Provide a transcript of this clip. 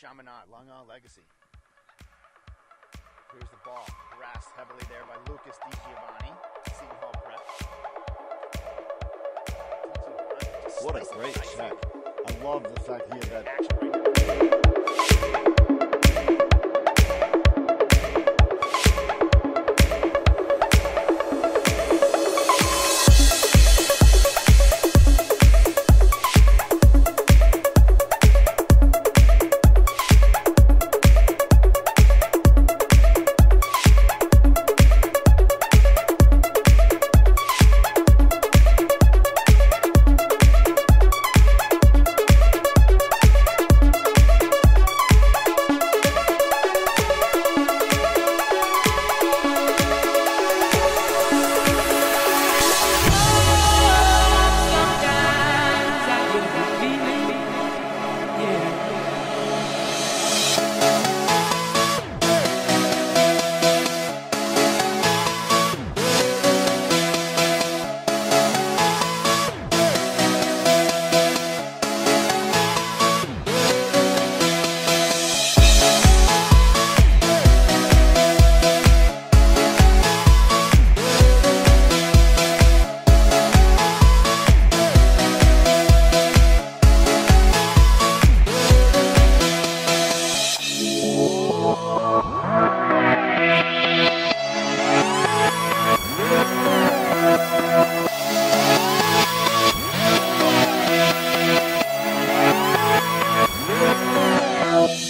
Chaminade, Long Island Legacy. Here's the ball, harassed heavily there by Lukas DiGiovanni, Seton Hall Prep. What a great check. I love the fact he had that Oh,